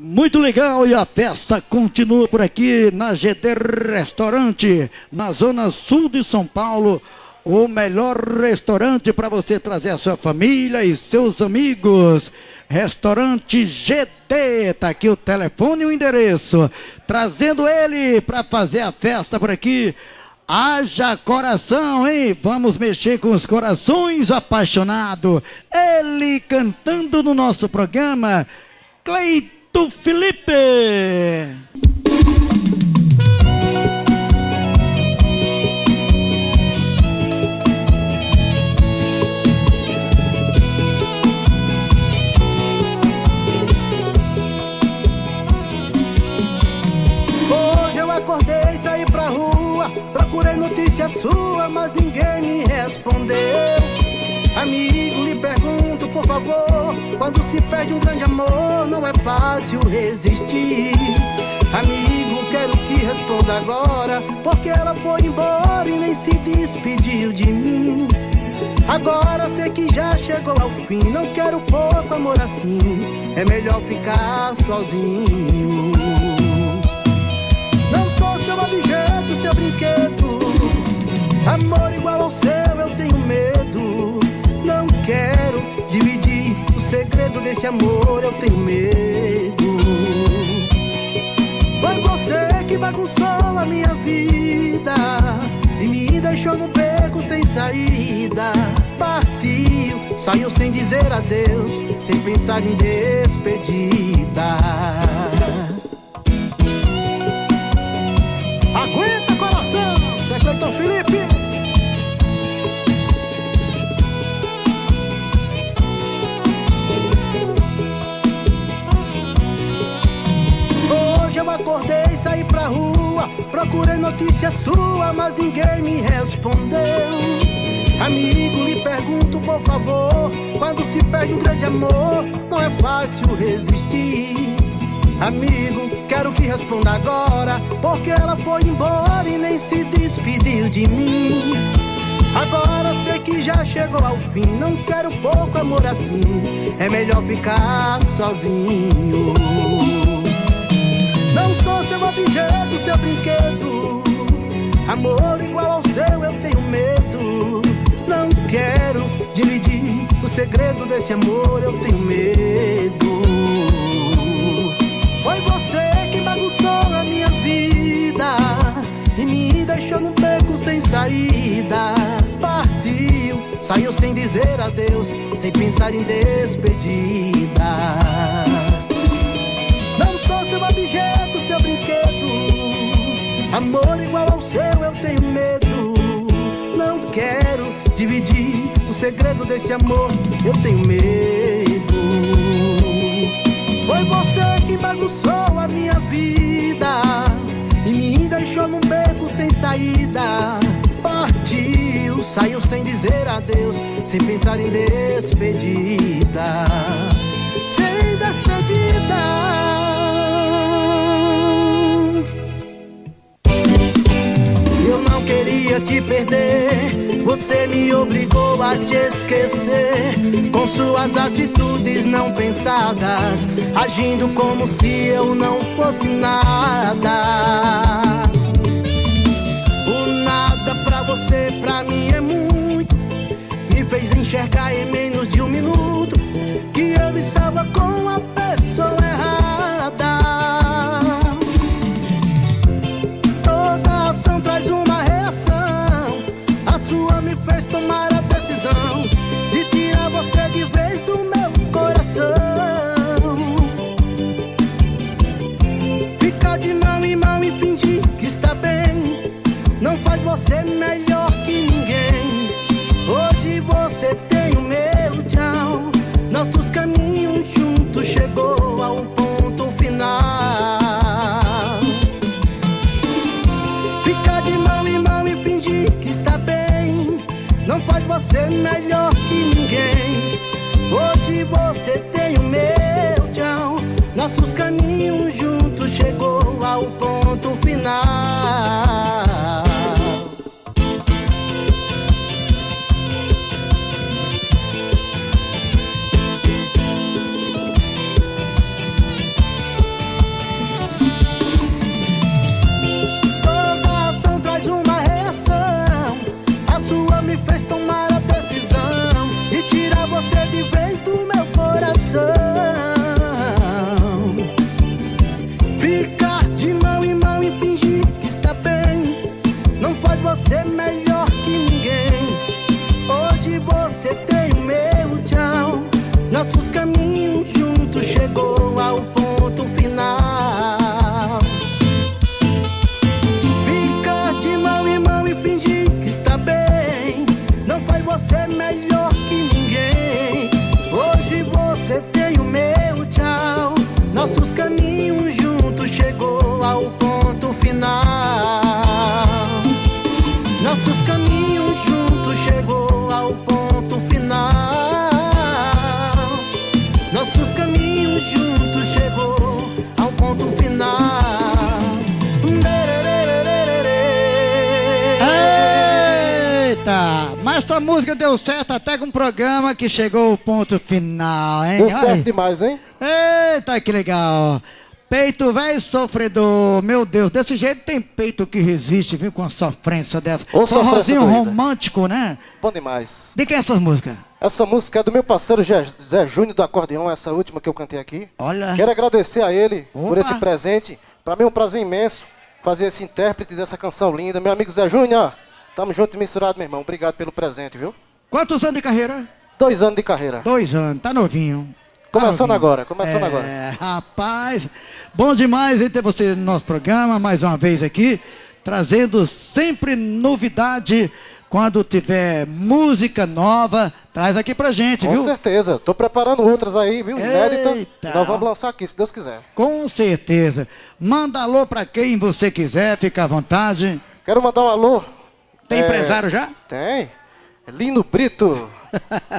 Muito legal e a festa continua por aqui na GD Restaurante, na zona sul de São Paulo. O melhor restaurante para você trazer a sua família e seus amigos. Restaurante GD, tá aqui o telefone e o endereço. Trazendo ele para fazer a festa por aqui. Haja coração, hein? Vamos mexer com os corações apaixonados. Ele cantando no nosso programa. Cleiton Felipe. Hoje eu acordei, saí pra rua, procurei notícia sua, mas quando se perde um grande amor, não é fácil resistir. Amigo, quero que responda agora, porque ela foi embora e nem se despediu de mim. Agora sei que já chegou ao fim, não quero pouco amor assim, é melhor ficar sozinho. Não sou seu objeto, seu brinquedo, amor o segredo desse amor, eu tenho medo. Foi você que bagunçou a minha vida e me deixou no beco sem saída. Partiu, saiu sem dizer adeus, sem pensar em despedida. Procurei notícia sua, mas ninguém me respondeu. Amigo, lhe pergunto por favor, quando se perde um grande amor, não é fácil resistir. Amigo, quero que responda agora, porque ela foi embora e nem se despediu de mim. Agora sei que já chegou ao fim, não quero pouco amor assim, é melhor ficar sozinho. Não sou seu objeto, seu brinquedo. Amor igual ao seu, eu tenho medo. Não quero dividir o segredo desse amor, eu tenho medo. Foi você que bagunçou a minha vida e me deixou num beco sem saída. Partiu, saiu sem dizer adeus, sem pensar em despedida. Seu objeto Amor igual ao seu eu tenho medo. Não quero dividir o segredo desse amor, eu tenho medo. Foi você que bagunçou a minha vida e me deixou num beco sem saída. Partiu, saiu sem dizer adeus, sem pensar em despedida. Sem despedida. Te perder. Você me obrigou a te esquecer. Com suas atitudes não pensadas, agindo como se eu não fosse nada. O nada pra você, pra mim é muito. Me fez enxergar em menos de Nossos caminhos juntos chegou ao ponto final. não faz você melhor fez tomar a decisão e tirar você de vez do meu coração. Essa música deu certo até com um programa que chegou ao ponto final, hein? Deu certo Ai. demais, hein? Eita, que legal! Peito velho sofredor, meu Deus, desse jeito tem peito que resiste, viu, com a sofrência dessa. Ô, Forrozinho romântico, né? Bom demais. De quem é essas músicas? Essa música é do meu parceiro Zé, Zé Júnior do acordeão, essa última que eu cantei aqui. Olha. Quero agradecer a ele por Opa. esse presente. Pra mim é um prazer imenso fazer esse intérprete dessa canção linda. Meu amigo Zé Júnior, tamo junto e misturado, meu irmão. Obrigado pelo presente, viu? Quantos anos de carreira? Dois anos de carreira. Dois anos, tá novinho. Tá Começando novinho. agora, começando é, agora. rapaz, bom demais em ter você no nosso programa, mais uma vez aqui, trazendo sempre novidade. Quando tiver música nova, traz aqui pra gente, Com viu? certeza. Tô preparando outras aí, viu? Inédita. Eita. Nós vamos lançar aqui, se Deus quiser. Com certeza. Manda alô pra quem você quiser, fica à vontade. Quero mandar um alô. Tem É, empresário já? Tem. Lino Brito.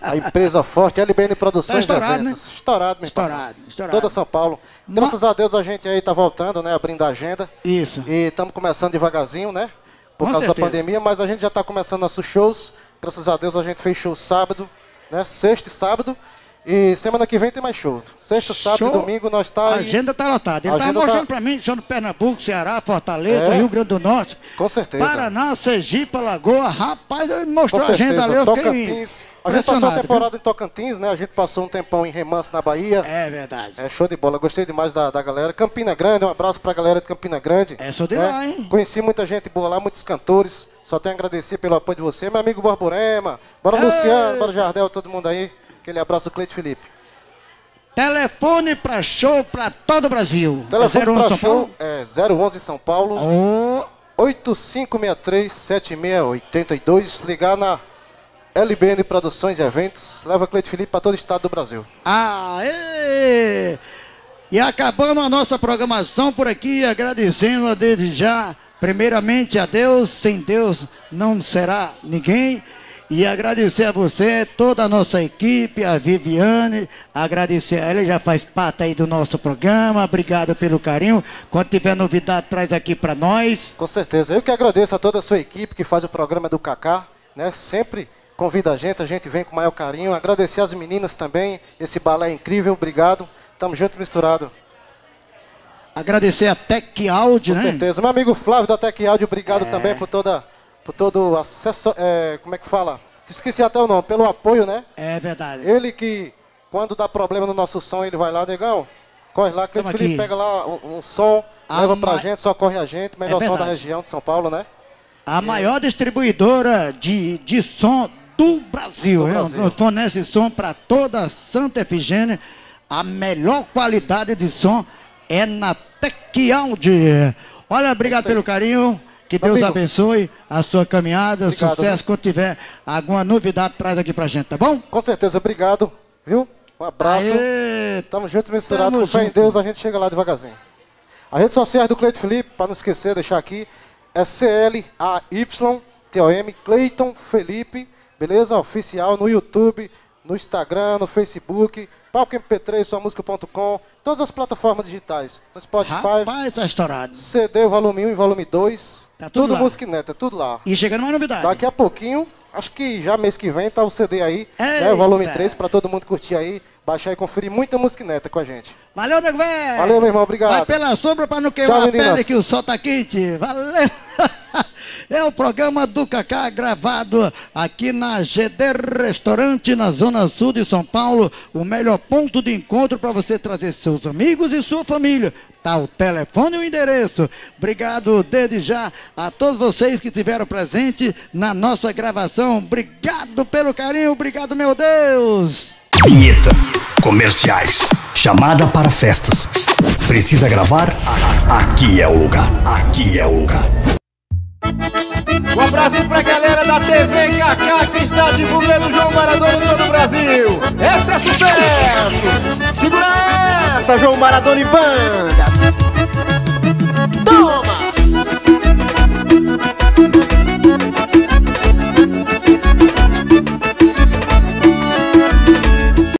A empresa forte, LBN Produções Tá estourado, Eventos. Estourado, meu Estourado, irmão. estourado. Toda São Paulo. Graças a Deus a gente aí tá voltando, né? Abrindo a agenda. Isso. E estamos começando devagarzinho, né? Por Com causa certeza. da pandemia, mas a gente já está começando nossos shows. Graças a Deus a gente fez show sábado, né? Sexta e sábado. E semana que vem tem mais show. Sexta, sábado e domingo nós tá A aí. agenda tá lotada. Ele tá agenda mostrando tá- pra mim, show no Pernambuco, Ceará, Fortaleza, É. Rio Grande do Norte. Com certeza. Paraná, Sergipe, Alagoa. Rapaz, ele mostrou a agenda ali, eu Tocantins. A gente passou a impressionado, viu? temporada em Tocantins, né? A gente passou um tempão em Remanso, na Bahia. É verdade. É show de bola, gostei demais da, da galera. Campina Grande, um abraço pra galera de Campina Grande. É, sou de né? lá, hein? Conheci muita gente boa lá, muitos cantores. Só tenho a agradecer pelo apoio de você. Meu amigo Borborema, bora Ei! Luciano, bora Jardel, todo mundo aí. Aquele abraço do Cleide Felipe. Telefone pra show pra todo o Brasil. Telefone É 01 pra São show Paulo? é 011 São Paulo, Ô, 8563-7682. Ligar na LBN Produções e Eventos. Leva Cleide Felipe pra todo o estado do Brasil. Aê! E acabando a nossa programação por aqui, agradecendo a desde já, primeiramente a Deus, sem Deus não será ninguém. E agradecer a você, toda a nossa equipe, a Viviane, agradecer a ela, já faz parte aí do nosso programa, obrigado pelo carinho. Quando tiver novidade, traz aqui para nós. Com certeza. Eu que agradeço a toda a sua equipe que faz o programa do Cacá, né? Sempre convida a gente, a gente vem com o maior carinho. Agradecer as meninas também, esse balé é incrível, obrigado. Tamo junto misturado. Agradecer a Tec Áudio, Com né? certeza. Meu amigo Flávio da Tec Áudio, obrigado É. também por toda, por todo acesso, é, como é que fala? Esqueci até o nome, pelo apoio, né? É verdade. Ele que, quando dá problema no nosso som, ele vai lá, negão, corre lá, Cleiton Felipe pega lá um, um som, A leva pra ma- gente, socorre a gente, melhor som da região de São Paulo, né? A maior distribuidora de, de som do Brasil. Do né? Brasil. Fornece som para toda Santa Efigênia. A melhor qualidade de som é na Tec Audio. Olha, obrigado aí. pelo carinho. Que Deus amigo. abençoe a sua caminhada, Obrigado, sucesso. Quando tiver alguma novidade, traz aqui pra gente, tá bom? Com certeza, obrigado, viu? Um abraço. Aê, Tamo junto misturado. Tamo Com fé em. Deus, a gente chega lá devagarzinho. A rede social do Cleiton Felipe, para não esquecer, deixar aqui, é C-L-A-Y-T-O-M, Cleiton Felipe, beleza? Oficial no YouTube, no Instagram, no Facebook, Palco MP3, suamusica.com, todas as plataformas digitais, no Spotify, rapaz, tá estourado. CD, volume 1 e volume 2, Tá tudo tudo lá. música neta, tudo lá. E chegando mais novidade. Daqui a pouquinho, acho que já mês que vem tá o CD aí, né, Eita. o volume 3, para todo mundo curtir aí, baixar e conferir muita música neta com a gente. Valeu, nego velho. Valeu, meu irmão, obrigado. Vai pela sombra para não queimar Tchau, a pele que o sol tá quente. Valeu. É o programa do Cacá gravado aqui na GD Restaurante, na Zona Sul de São Paulo. O melhor ponto de encontro para você trazer seus amigos e sua família. Tá o telefone e o endereço. Obrigado desde já a todos vocês que estiveram presente na nossa gravação. Obrigado pelo carinho, obrigado, meu Deus. Vinheta. Comerciais. Chamada para festas. Precisa gravar? Aqui é o lugar. Aqui é o lugar. Um abraço pra galera da TV Kaká que está divulgando João Maradona em todo o Brasil. Esse é sucesso! Segura essa! João Maradona e Banda.